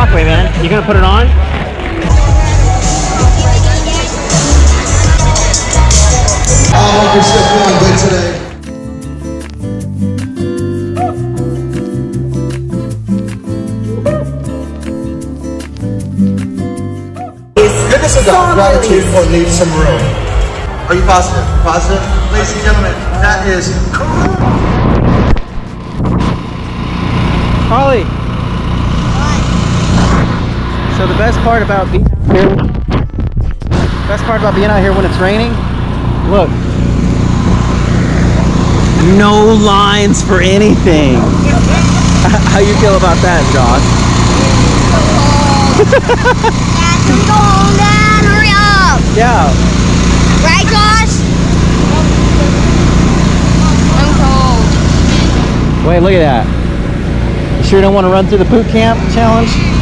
walkway, man. You gonna put it on? I you're still feeling good today. Goodness of God, gratitude or leave some room. Are you positive? Positive? Ladies and gentlemen, that is Holly. So the best part about being out here, best part about being out here when it's raining, look. No lines for anything. How you feel about that, Josh? Go home, Dad? Hurry up! Yeah. Right, Josh? I'm cold. Wait, look at that. You sure don't want to run through the boot camp challenge?